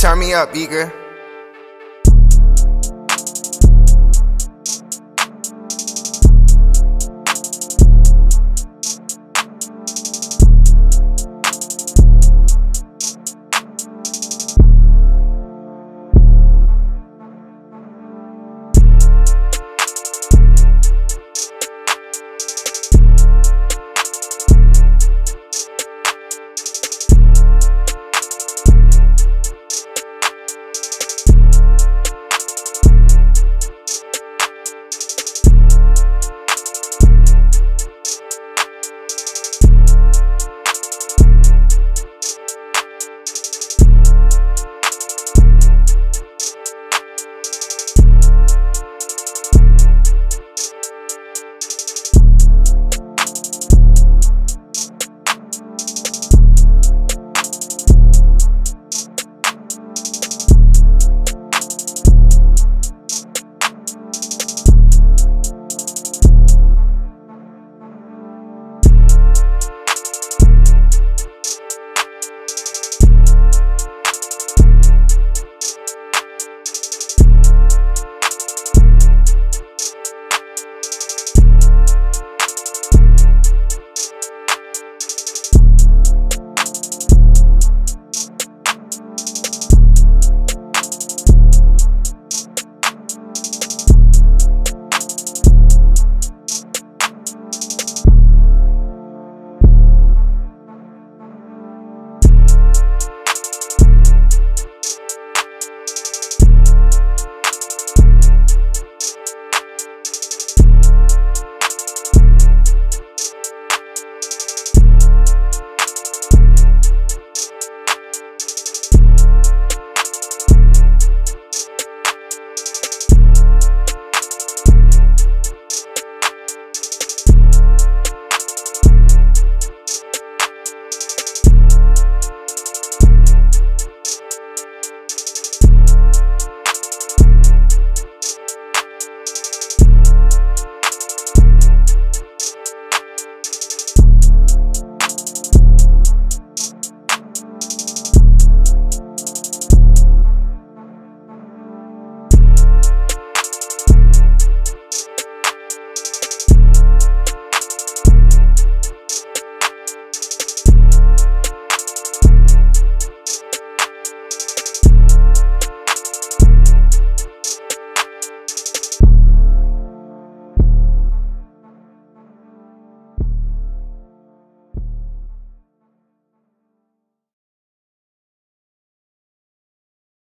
Turn me up, eager.